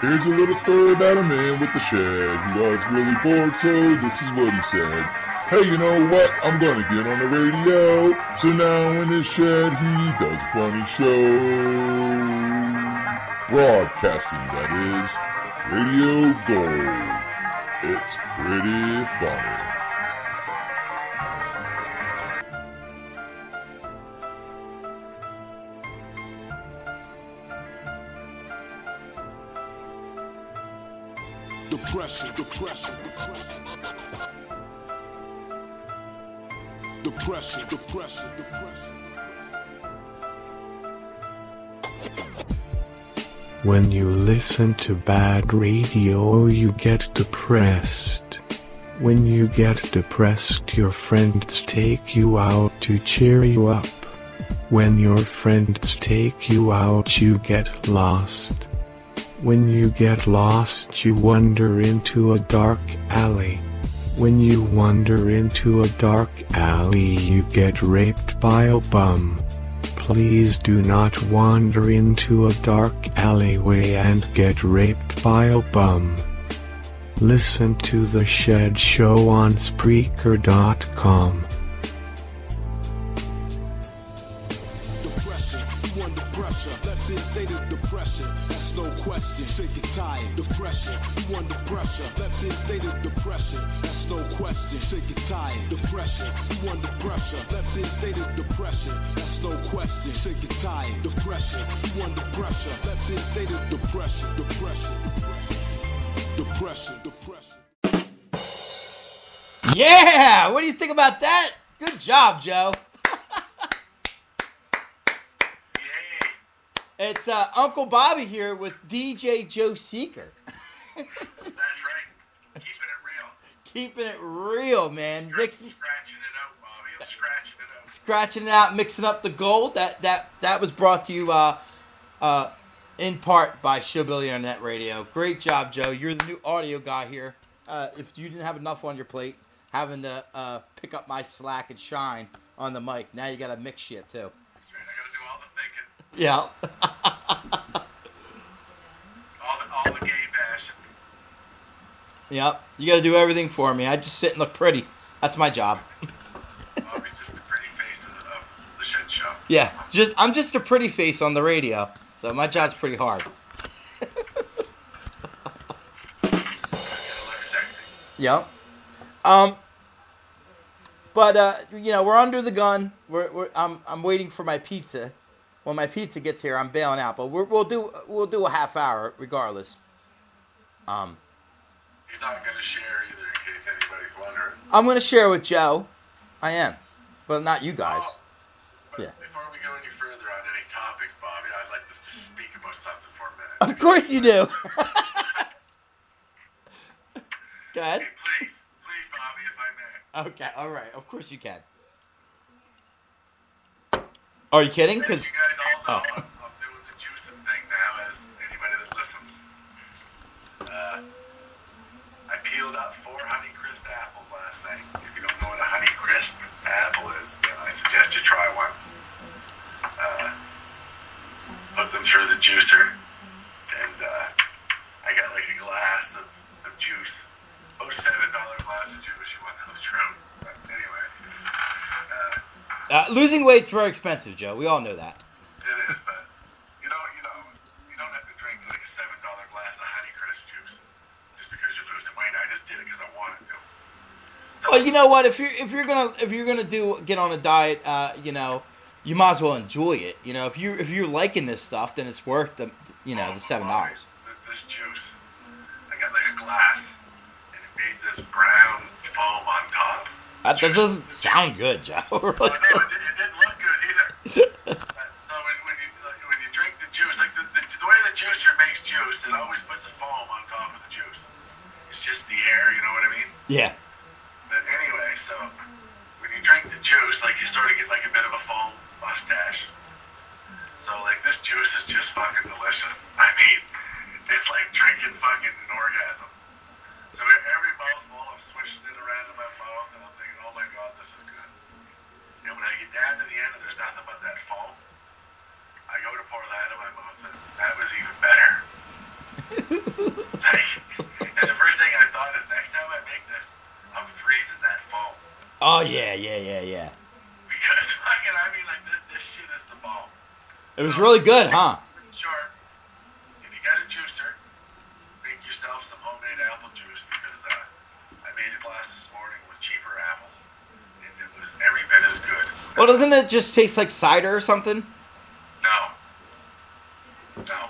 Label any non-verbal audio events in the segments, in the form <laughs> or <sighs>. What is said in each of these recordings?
Here's a little story about a man with a shed. He was really bored, so this is what he said. Hey, you know what? I'm gonna get on the radio. So now in his shed, he does a funny show. Broadcasting, that is. Radio Gold. It's pretty funny. Depression, depression, depression, depression, depression, depression. When you listen to bad radio, you get depressed. When you get depressed, your friends take you out to cheer you up. When your friends take you out, you get lost. When you get lost, you wander into a dark alley. When you wander into a dark alley, you get raped by a bum. Please do not wander into a dark alleyway and get raped by a bum. Listen to the Shed Show on Spreaker.com. question. Sick and tired. Depression, you under pressure. Left in state of depression. Depression. Depression. Depression. Yeah! What do you think about that? Good job, Joe. <laughs> It's uh, Uncle Bobby here with DJ Joe Seeker. That's right. Keeping it real. <laughs> Keeping it real, man. Mixing, Scratching scratching it out. scratching it out, mixing up the gold. That that that was brought to you uh, uh, in part by Showbilly Internet Radio. Great job, Joe. You're the new audio guy here. Uh, if you didn't have enough on your plate, having to uh, pick up my slack and shine on the mic, now you got to mix shit too. That's right. I got to do all the thinking, Yeah. <laughs> all the, all the gay bashing. yep. You got to do everything for me. I just sit and look pretty. That's my job. <laughs> Bobby's just the pretty face of, of the shit show. Yeah. Just I'm just a pretty face on the radio, so my job's pretty hard. Just gotta look sexy. Yep. Um. But uh, you know, we're under the gun. We're, we're I'm I'm waiting for my pizza. When my pizza gets here, I'm bailing out. But we're, we'll do we'll do a half hour regardless. Um, He's not gonna share either, in case anybody's wondering. I'm gonna share with Joe. I am, but not you guys. Oh, Yeah. Before we go any further on any topics, Bobby, I'd like to just speak about something for a minute. Of course you do. <laughs> Go ahead. Hey, please, please, Bobby, if I may. Okay. All right. Of course you can. Are you kidding? Because you guys all know, Oh. I'm, I'm doing the juicing thing now, as anybody that listens. Uh, I peeled up four Honeycrisp apples last night. If you don't know what a Honeycrisp apple is, then I suggest you try one. Uh, put them through the juicer, and uh, I got like a glass of, of juice. Oh, seven dollar glass of juice. You want to know the truth? But anyway, uh, uh, losing weight's very expensive, Joe. We all know that. It is, but you know, you know, you don't have to drink like a seven dollar glass of Honeycrisp juice just because you're losing weight. I just did it because I wanted to. So, Well, you know what? If you're if you're gonna if you're gonna do get on a diet, uh, you know, you might as well enjoy it. You know, if you if you're liking this stuff, then it's worth the you know the seven dollars. Oh, this juice, I got like a glass, and it made this brown foam on top. That, that doesn't sound good, Joe. <laughs> Oh no, it, it didn't look good either. So when, when you like, when you drink the juice, like the, the, the way the juicer makes juice, it always puts a foam on top of the juice. It's just the air, you know what I mean? yeah. But anyway, so when you drink the juice, like you sort of get like a bit of a foam mustache. So like this juice is just fucking delicious. <laughs> I mean, it's like drinking fucking an orgasm. So every mouthful, I'm swishing it around in my mouth, and I'm thinking, oh my god, this is good. And when I get down to the end, and there's nothing but that foam, I go to pour that in my mouth, and that was even better. <laughs> like, and the first thing I thought is, next time I make this, I'm freezing that foam. Oh yeah, yeah, yeah, yeah. It was really good, huh? Sure. If you got a juicer, make yourself some homemade apple juice because uh, I made a glass this morning with cheaper apples, and it was every bit as good. Well, doesn't it just taste like cider or something? No. No.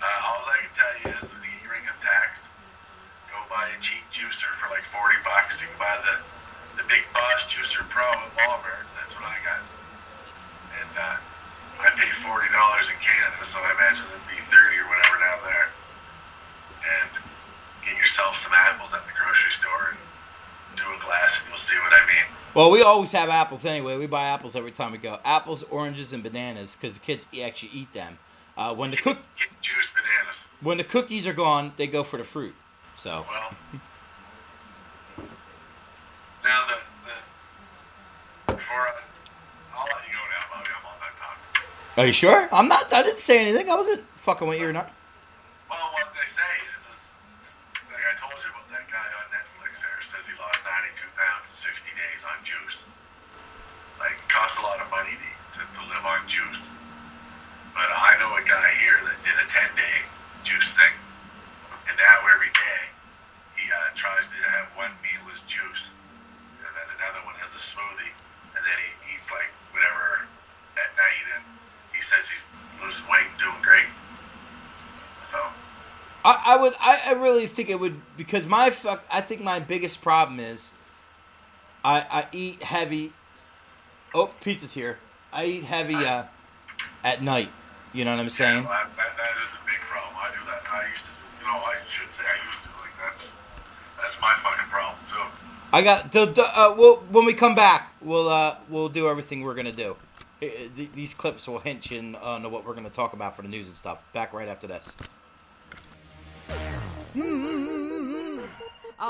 Uh, all I can tell you is when you your income tax, go buy a cheap juicer for like 40 bucks. You can buy the, the Big Boss Juicer Pro at Walmart. That's what I got. And uh, Paid $40 in Canada, so I imagine it'd be 30 or whatever down there. And get yourself some apples at the grocery store and do a glass, and you'll see what I mean. Well, we always have apples anyway. We buy apples every time we go. Apples, oranges, and bananas because the kids actually eat them. Uh, when the cook juice bananas. when the cookies are gone, they go for the fruit. So Well, now the, the before I, I'll let you go now, Bobby. I'm all done talking. Are you sure? I'm not. I didn't say anything. I wasn't fucking with you or not. Well, what they say is, is like I told you about that guy on Netflix. There says he lost 92 pounds in 60 days on juice. Like, it costs a lot of money to, to, to live on juice. But I know a guy here that did a 10 day juice thing, and now every day he uh, tries to have one meal as juice, and then another one as a smoothie, and then he eats like whatever at night, and he says he's losing weight and doing great. So, I, I would. I, really think it would because my fuck. I think my biggest problem is I I eat heavy. Oh, pizza's here. I eat heavy uh, at night. You know what I'm saying? Yeah, that, that, that is a big problem. I do that. I used to, you know, I should say I used to. Like that's that's my fucking problem too. I got. The, uh, we'll, when we come back, we'll uh, we'll do everything we're gonna do. Uh, These clips will hint you on what we're gonna talk about for the news and stuff. Back right after this.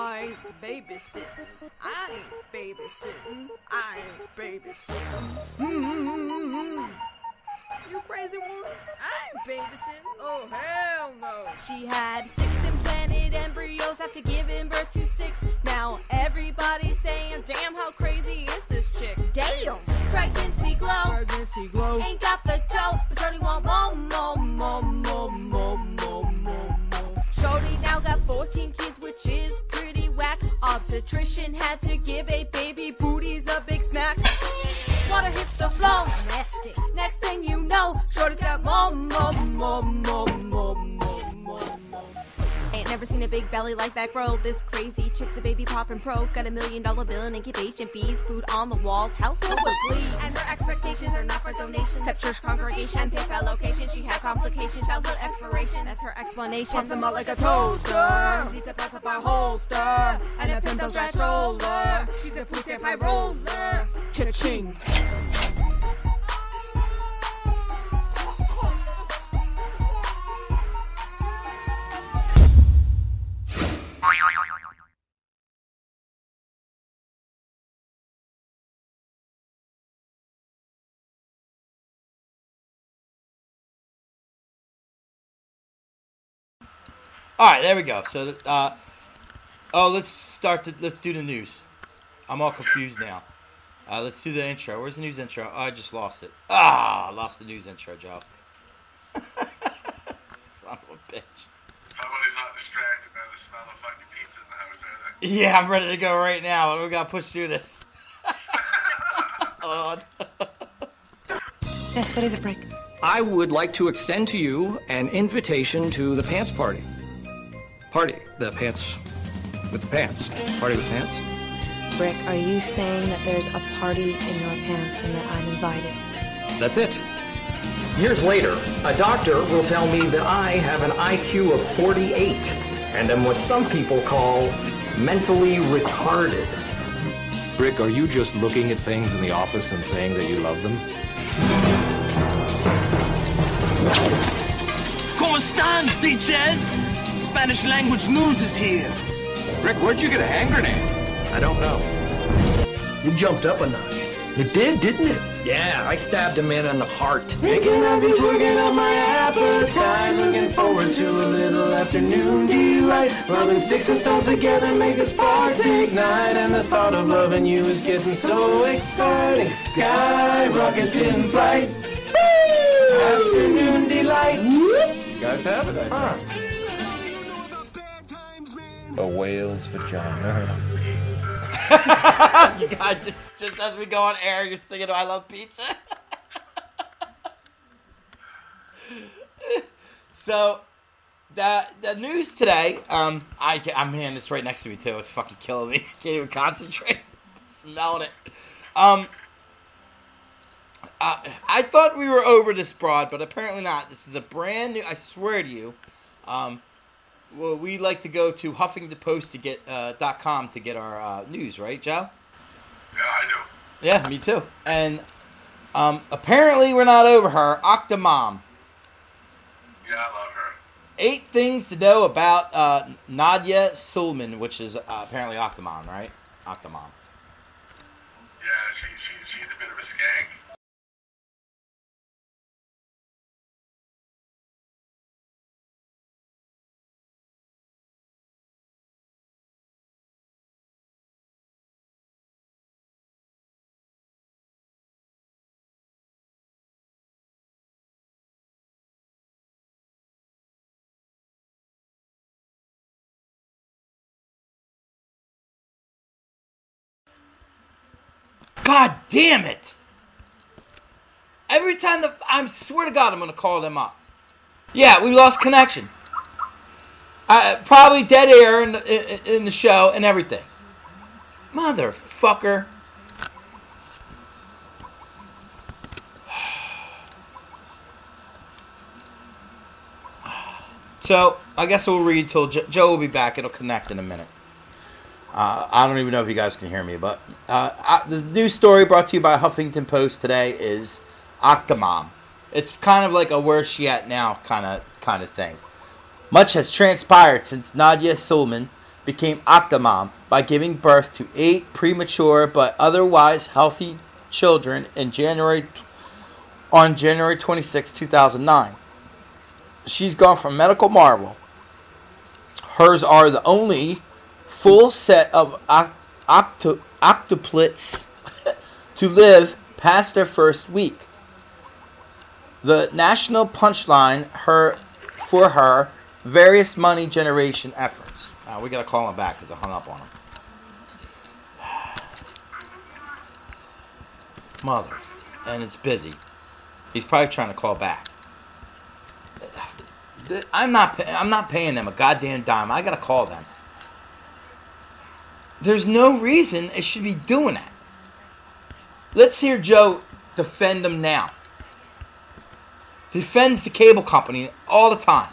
I ain't babysitting. I ain't babysitting. I ain't babysitting. Mm-hmm. You crazy woman? I ain't babysitting. Oh hell no. She had six implanted embryos after giving birth to six. Now everybody's saying, damn, how crazy is this chick? Damn. Pregnancy glow. Pregnancy glow. Ain't got the dough, but Shorty want more, more, more, Obstetrician had to give a baby booties a big smack. Water hits the flow, nasty. Next thing you know, Shorty's got more, more, more, more, A big belly like that grow. This crazy chick's a baby poppin' pro. Got a million dollar bill in incubation fees, food on the wall, house filled with glee. And her expectations are not for donations. Except church congregation and PayPal location. She had complications, childhood expiration. That's her explanation. Pops them out like a toaster. Needs a pacify holster. And a pencil stretch roller. She's a police high roller. Cha-ching. All right, there we go. So, uh, oh, let's start. To, let's do the news. I'm all confused now. Uh, let's do the intro. Where's the news intro? Oh, I just lost it. Ah, I lost the news intro, Joe. <laughs> Son of a bitch. Somebody's not distracted by the smell of fucking pizza in the house, are they? Yeah, I'm ready to go right now. We gotta push through this. <laughs> oh, Yes, what is it, Brick? I would like to extend to you an invitation to the pants party. Party. The pants with the pants. Party with pants. Brick, are you saying that there's a party in your pants and that I'm invited? That's it. Years later, a doctor will tell me that I have an IQ of 48 and am what some people call mentally retarded. Brick, are you just looking at things in the office and saying that you love them? ¿Cómo están, bitches? Spanish language news is here. Brick, where'd you get a hand grenade? I don't know. You jumped up a notch. It did, didn't it? Yeah, I stabbed a man in the heart. Thinking of you, twigging up my appetite. Looking forward to a little afternoon delight. Rubbing sticks and stones together, make the sparks ignite. And the thought of loving you is getting so exciting. Sky rockets in flight. Afternoon delight. You guys have it, I think. A whale's vagina. got <laughs> just as we go on air, you're singing "I Love Pizza." <laughs> so, the the news today. Um, I I'm man, it's right next to me too. It's fucking killing me. <laughs> Can't even concentrate. Smelling it. Um, uh, I thought we were over this broad, but apparently not. This is a brand new. I swear to you. Um, well, we like to go to HuffingtonPost to get uh, dot com to get our uh, news, right, Joe? Yeah, I do. Yeah, me too. And um, apparently we're not over her. Octomom. Yeah, I love her. Eight things to know about uh, Nadya Suleman, which is uh, apparently Octomom, right? Octomom. Yeah, she, she, she's a bit of a skank. God damn it! Every time the I swear to God, I'm gonna call them up. Yeah, we lost connection. Uh, probably dead air in the, in, the show and everything. Motherfucker. <sighs> So I guess we'll read till Joe will be back. It'll connect in a minute. Uh, I don't even know if you guys can hear me, but uh, uh, the news story brought to you by Huffington Post today is Octomom. It's kind of like a where's she at now kind of kind of thing. Much has transpired since Nadya Suleman became Octomom by giving birth to eight premature but otherwise healthy children in January on January 26, 2009. She's gone from medical marvel. Hers are the only full set of oct- octo- <laughs> to live past their first week. The national punchline her for her various money generation efforts. Uh, we gotta call him back because I hung up on him. <sighs> Mother, and it's busy. He's probably trying to call back. <sighs> I'm not. I'm not paying them a goddamn dime. I gotta call them. There's no reason it should be doing that. Let's hear Joe defend them now. Defends the cable company all the time.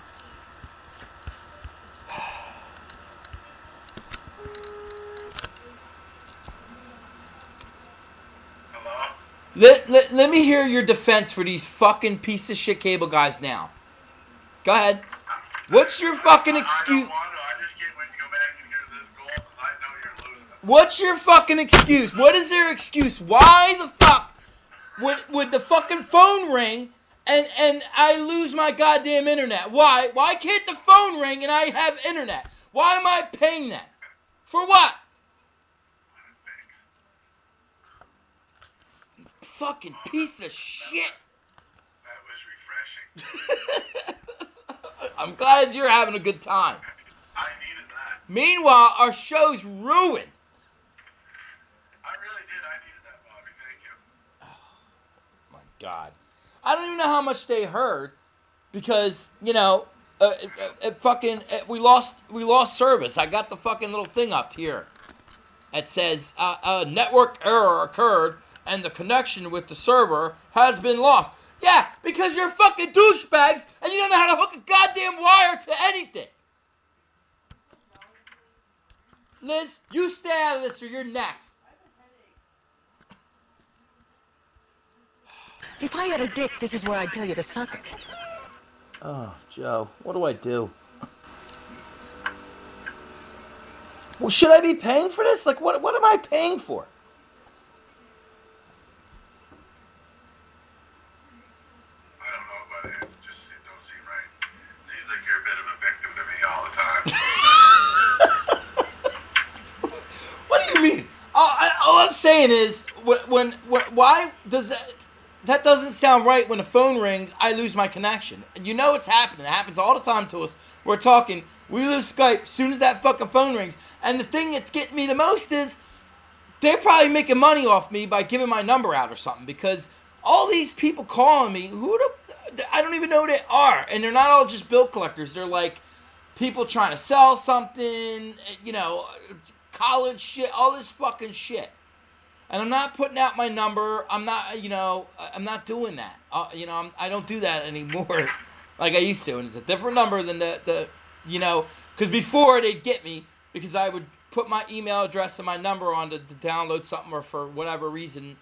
Let, let, let me hear your defense for these fucking piece of shit cable guys now. Go ahead. What's your fucking excuse? What's your fucking excuse? What is their excuse? Why the fuck would would the fucking phone ring and and I lose my goddamn internet? Why? Why can't the phone ring and I have internet? Why am I paying that? For what? Fucking piece of shit. That was refreshing. <laughs> I'm glad you're having a good time. I needed that. Meanwhile, our show's ruined. I really did. I needed that, Bobby. Thank you. my God. I don't even know how much they heard because you know, uh, it, it, fucking it, we lost we lost service. I got the fucking little thing up here. It says uh, a network error occurred and the connection with the server has been lost. Yeah, because you're fucking douchebags and you don't know how to hook a goddamn wire to anything. Liz, you stay out of this or you're next. If I had a dick, this is where I'd tell you to suck it. Oh, Joe, what do I do? Well, should I be paying for this? Like, what, what am I paying for? what do you mean? All, I, all I'm saying is, when, when, why does that? That doesn't sound right. When the phone rings, I lose my connection. And you know it's happening. It happens all the time to us. We're talking. We lose Skype as soon as that fucking phone rings. And the thing that's getting me the most is they're probably making money off me by giving my number out or something because all these people calling me, who the, I don't even know who they are, and they're not all just bill collectors. They're like people trying to sell something, you know, college shit, all this fucking shit. And I'm not putting out my number. I'm not, you know, I'm not doing that. Uh, you know, I'm, I don't do that anymore <laughs> like I used to. And it's a different number than the, the you know, because before they'd get me because I would put my email address and my number on to, to download something or for whatever reason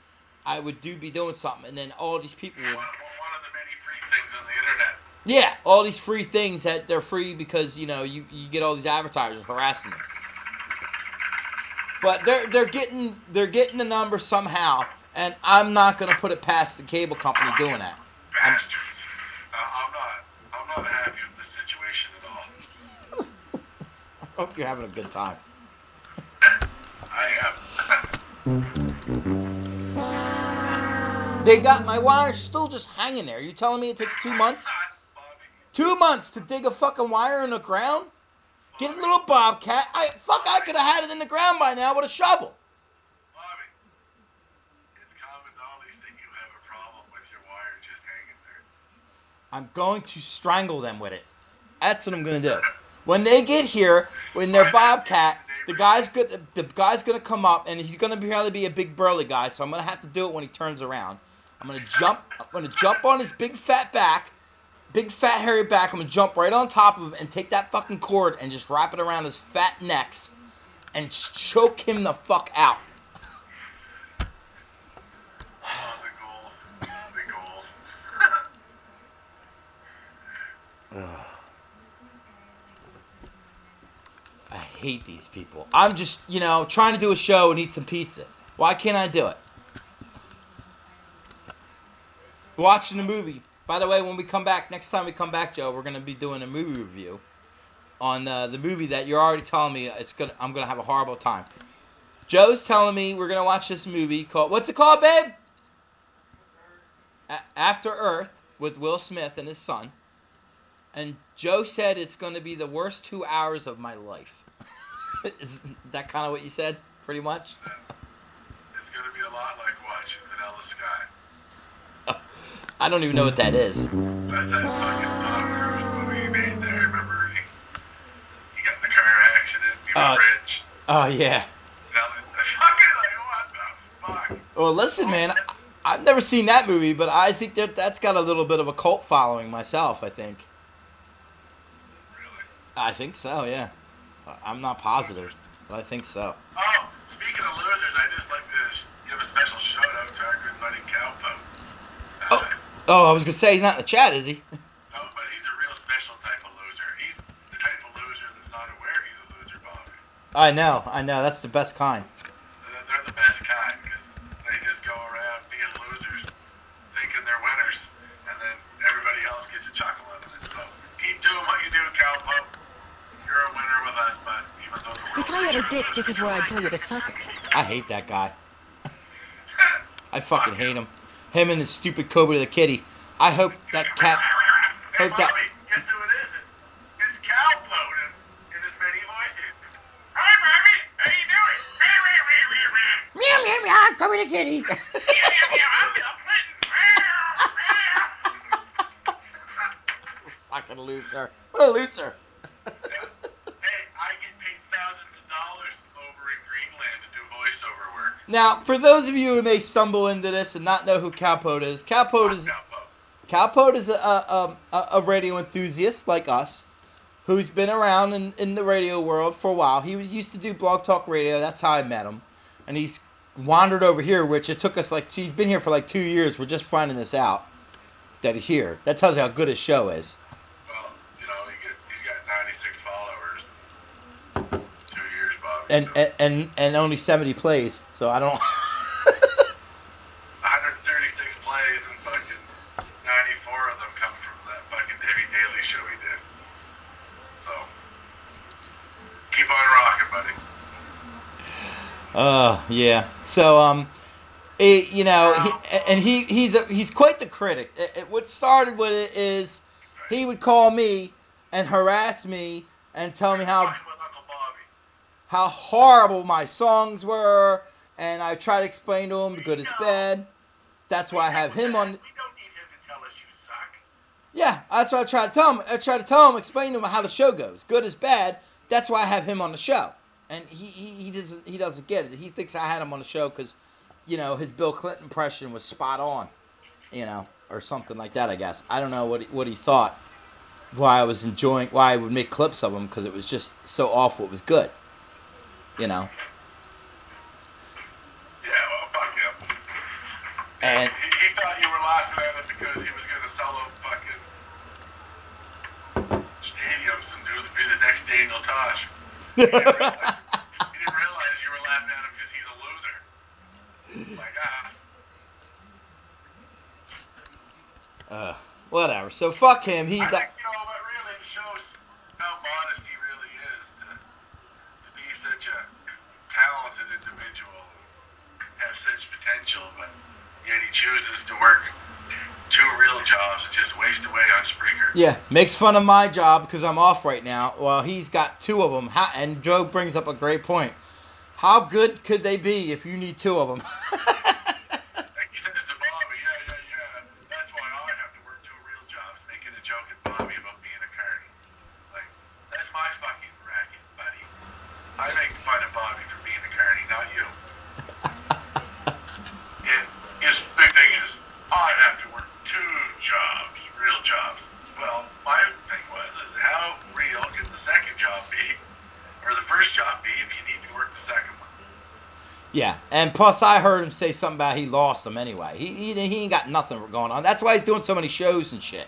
I would do be doing something. And then all these people would. One of the many free things on the internet. Yeah, all these free things that they're free because you know you, you get all these advertisers harassing you. But they're they're getting they're getting the number somehow, and I'm not gonna put it past the cable company doing that. Bastards. Uh, I'm not. I'm not happy with this situation at all. <laughs> I hope you're having a good time. I am. They got my wire still just hanging there. You telling me it takes two months? Two months to dig a fucking wire in the ground? Get a little bobcat. I fuck. I could have had it in the ground by now with a shovel. Bobby, it's common knowledge that you have a problem with your wire just hanging there. I'm going to strangle them with it. That's what I'm gonna do. When they get here, when they're bobcat, the guy's good. The guy's gonna come up, and he's gonna probably be a big burly guy. So I'm gonna have to do it when he turns around. I'm gonna jump. I'm gonna jump on his big fat back, big fat hairy back. I'm gonna jump right on top of him and take that fucking cord and just wrap it around his fat necks, and choke him the fuck out. <sighs> I hate these people. I'm just, you know, trying to do a show and eat some pizza. Why can't I do it? Watching a movie. By the way, when we come back, next time we come back, Joe, we're going to be doing a movie review on uh, the movie that you're already telling me it's gonna. I'm going to have a horrible time. Joe's telling me we're going to watch this movie called what's it called, babe? After Earth with Will Smith and his son. And Joe said it's going to be the worst two hours of my life. <laughs> Is that kind of what you said, pretty much? It's gonna be a lot like watching Vanilla Sky. I don't even know what that is. That's that fucking Tom Cruise movie he made there. Remember he, he got in the car accident. He was Uh, rich. Oh yeah. Now, fucking like what the fuck? Well, listen, man. I- I've never seen that movie, but I think that that's got a little bit of a cult following myself. I think. Really? I think so. Yeah. I'm not positive, but I think so. Oh, speaking of losers, I just like to give a special shout out to our good buddy Cowpo. Oh. I was gonna say he's not in the chat, is he? <laughs> No, but he's a real special type of loser. He's the type of loser that's not aware he's a loser, Bobby. I know. I know. That's the best kind. They're- They're the best kind because they just go around being losers, thinking they're winners, and then everybody else gets a chuckle out of it. So keep doing what you do, Cowpo. You're a winner with us, but even though the If I had a dick, this is where I'd tell you to suck it. I hate that guy. <laughs> I fucking hate him. Him and his stupid Cobra the Kitty. I hope that cat. Hey, Hope that. Bobby, guess who it is? It's it's Cowpo in, in his many voices. Hi, Bobby. How you doing? Meow meow meow. Cobra the Kitty. <laughs> Yeah, yeah, yeah, I'm Bill Clinton. <laughs> fucking loser. What a loser. Now, for those of you who may stumble into this and not know who Cowpoke is, Cowpoke is Cowpoke is a, a, a, a radio enthusiast like us, who's been around in, in the radio world for a while. He was used to do Blog Talk Radio. That's how I met him, and he's wandered over here, which it took us like he's been here for like two years. We're just finding this out that he's here. That tells you how good his show is. And and and, and only seventy plays. So I don't. <laughs> 136 plays and fucking 94 of them come from that fucking Debbie Daly show he did. So keep on rocking, buddy. Uh, yeah. So, um, it, you know, he, and he he's a, he's quite the critic. It, it- what started with it is he would call me and harass me and tell me how how horrible my songs were, and I try to explain to him the good is bad. That's why I have him on. We don't need him to tell us you suck. Yeah, that's what I try to tell him. I try to tell him, explain to him how the show goes. Good is bad. That's why I have him on the show, and he he, he doesn't he doesn't get it. He thinks I had him on the show because, you know, his Bill Clinton impression was spot on, you know, or something like that. I guess I don't know what he, what he thought. Why I was enjoying, why I would make clips of him because it was just so awful. It was good, you know. Yeah, well, fuck him. And He, he thought you were laughing at it because he was going to sell them fucking stadiums and do be the next Daniel Tosh. He didn't realize, he didn't realize you were laughing at him because he's a loser. Like us. Uh, whatever. So fuck him. He's I think, you know, but really it shows how modest he really is to, to be such a talented individual and have such potential, but yet he chooses to work two real jobs and just waste away on Spreaker. Yeah, makes fun of my job because I'm off right now. Well, he's got two of them. How, and Joe brings up a great point. How good could they be if you need two of them? <laughs> Like he says to Bobby, yeah, yeah, yeah, that's why I have to work two real jobs, making a joke at Bobby about being a carny. Like, that's my fucking racket, buddy. I make fun of Bobby for being a carny, not you. and his big thing is, I have to work two jobs, real jobs. Well, my thing was, is how real can the second job be? Or the first job be if you need to work the second one? Yeah, and plus I heard him say something about he lost them anyway. He, he he ain't got nothing going on. That's why he's doing so many shows and shit.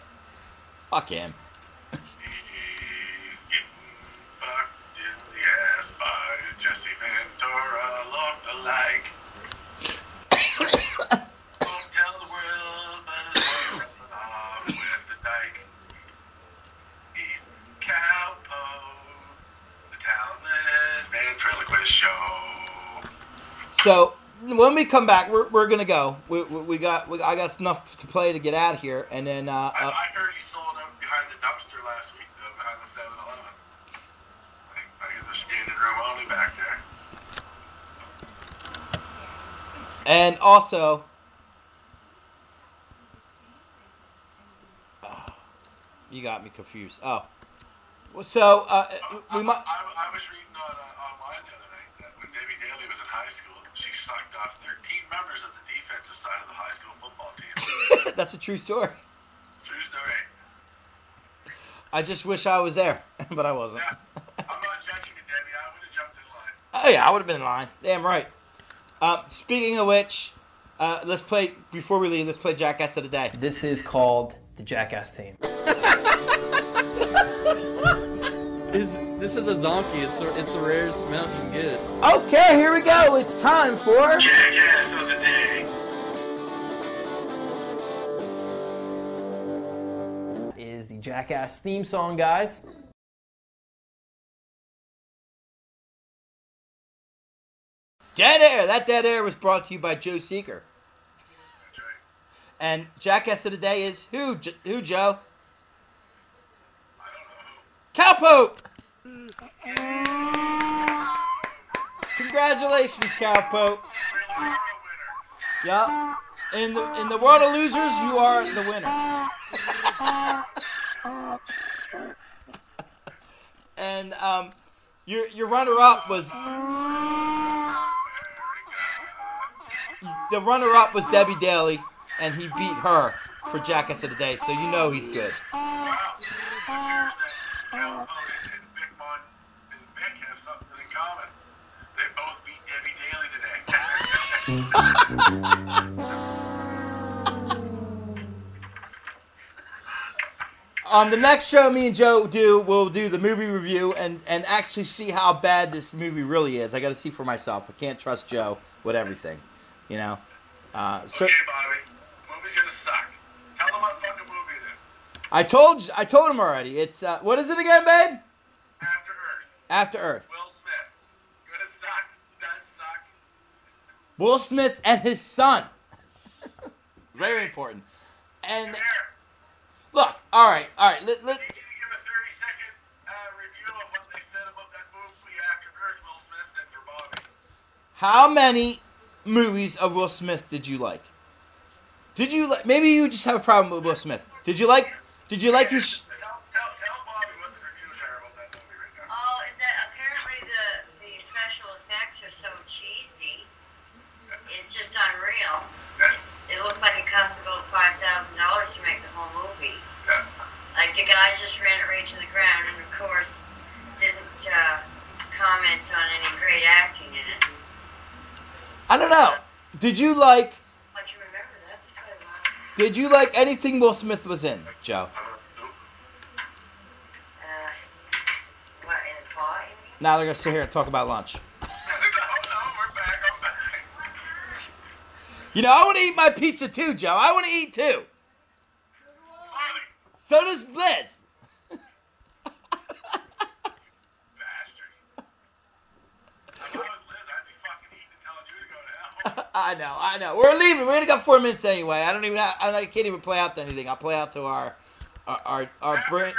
Fuck him. Come back, we're, we're gonna go. We, we, we got we, I got enough to play to get out of here, and then uh, I, uh, I heard he sold out behind the dumpster last week, though, behind the 7-Eleven. I think I guess they're standing room only back there. and also. Oh, you got me confused. Oh, so uh, we might. I, I was reading on, uh, online the other night that when Debbie Daly was in high school, she sucked off 13 members of the defensive side of the high school football team. <laughs> That's a true story. True story. I just wish I was there, <laughs> but I wasn't. I'm not judging you, Debbie. I would have jumped in line. Oh yeah, I would have been in line. Damn right. Uh, speaking of which, uh, let's play before we leave. Let's play Jackass of the Day. This is called the Jackass theme. Is this is a zonkey? It's the, it's the rarest mount you can get. Okay, here we go. It's time for Jackass of the day. Is the Jackass theme song, guys? Dead Air. That Dead Air was brought to you by Joe Seeker. And Jackass of the Day is who? Who, Joe? Cowpoke. Congratulations, Cowpoke. Yup. In the in the world of losers, you are the winner. and um, your your runner up was the runner up was Debbie Daly, and he beat her for Jackass of the Day. So you know he's good. Cowpo and, and Vic Mon and Vic have something in common. They both beat Debbie Daly today. <laughs> On the next show, me and Joe do we'll do the movie review and and actually see how bad this movie really is. I got to see for myself. I can't trust Joe with everything, you know. Uh, so okay, Bobby. Movie's gonna suck. Tell them what fucking movie it is. I told I told him already. It's uh, what is it again, babe? After Earth. After Earth. Will Smith. Gonna suck. Does suck. Will Smith and his son. <laughs> Very important. And look, all right, all right. Let, let, Need you give a 30 second uh, review of what they said about that movie After Earth Will Smith said for Bobby. how many movies of Will Smith did you like? Did you like? Maybe you just have a problem with Will Smith. Did you like? Did you like his? Tell, tell, tell Bobby what the reviews are about that movie right now. Oh, that apparently the the special effects are so cheesy. It's just unreal. It looked like it cost about five thousand dollars to make the whole movie. Like the guy just ran it right to the ground, and of course didn't uh, comment on any great acting in it. I don't know. Did you like? But you remember that? It's quite a while. Did you like anything Will Smith was in, Joe? Uh, what in the paw? Now they're gonna sit here and talk about lunch. You know, I want to eat my pizza too, Joe. I want to eat too. So does Liz. <laughs> I know, I know. We're leaving. We only got four minutes anyway. I don't even. Have, I can't even play out to anything. I'll play out to our, our, our, our brand,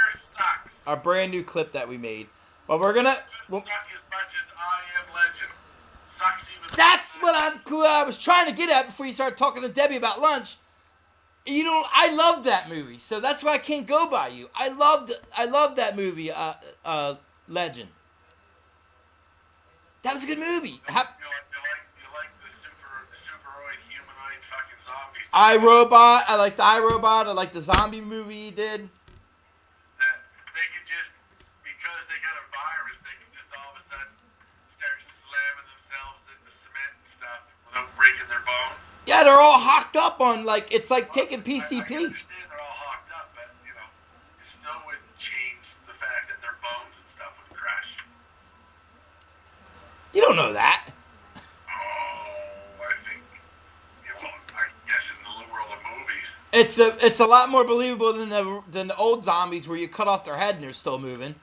our brand new clip that we made. But we're gonna. well, Suck as much as I am legend. That's what I, what I was trying to get at before you started talking to Debbie about lunch. You know, I love that movie, so that's why I can't go by you. I loved, I loved that movie, uh, uh, Legend. That was a good movie. Ha- superoid humanoid fucking zombies. I Robot. I like the I Robot. I like the zombie movie he did. Breaking their bones. Yeah, they're all hocked up on like it's like taking PCP. understand they're all hocked up, but you know, it still wouldn't change the fact that their bones and stuff would crash. You don't know that. Oh, I think, you know, I guess in the world of movies, It's a it's a lot more believable than the than the old zombies where you cut off their head and they're still moving.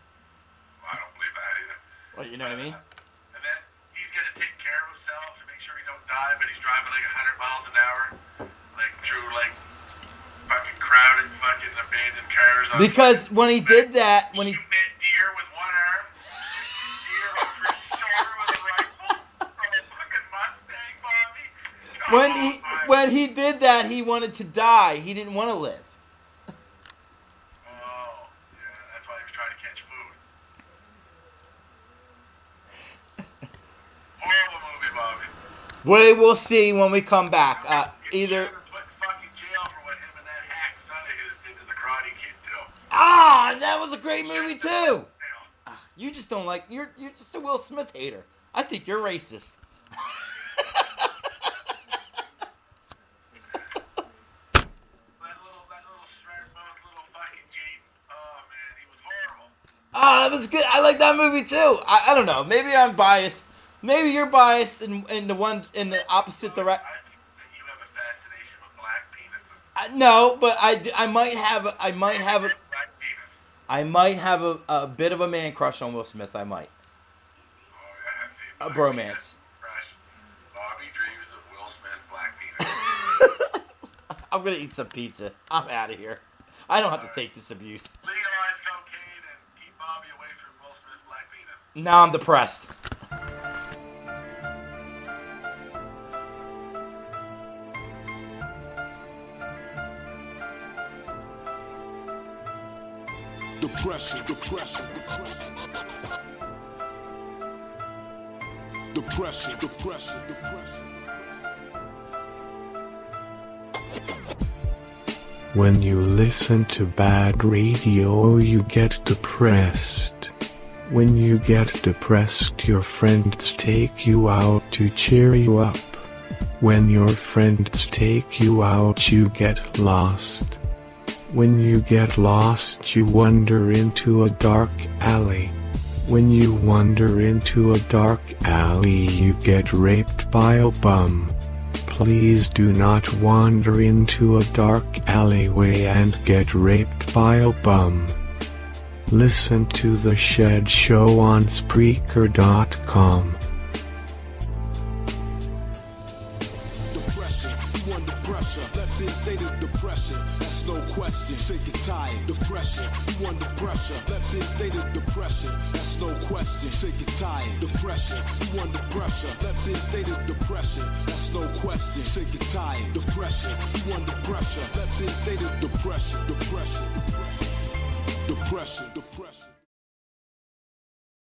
I don't believe that either. Well, you know what I mean? And then he's got to take care of himself and make sure he but he's driving like 100 miles an hour, like through like fucking crowded, fucking abandoned cars. On Because when he did that, when he shooting deer with one arm, shooting deer over his shoulder with a rifle from a fucking Mustang, Bobby. when he when he did that, he wanted to die. He didn't want to live. Oh, yeah, that's why he was trying to catch food. Horrible movie, Bobby. We will see when we come back. Uh, either Put fucking jail for what him and that hack son of his did to the Karate Kid too. ah, that was a great movie too. Ah, You just don't like you're you're just a Will Smith hater. I think you're racist. <laughs> Oh, that was good. I like that movie too. I, I don't know. Maybe I'm biased. Maybe you're biased in in the one in the opposite direction. Uh, no, but I, I might have a- I might have a I might have a, a bit of a man crush on Will Smith. I might. A bromance. Bobby dreams of Will Smith's black penis. <laughs> I'm gonna eat some pizza. I'm out of here. I don't have to take this abuse. Legalize cocaine and keep Bobby away from Will Smith's black penis. Now I'm depressed. Depression, depression, depression, depression, depression. When you listen to bad radio, you get depressed. When you get depressed, your friends take you out to cheer you up. When your friends take you out, you get lost. When you get lost, you wander into a dark alley. When you wander into a dark alley, you get raped by a bum. Please do not wander into a dark alleyway and get raped by a bum. Listen to The Shed Show on Spreaker.com.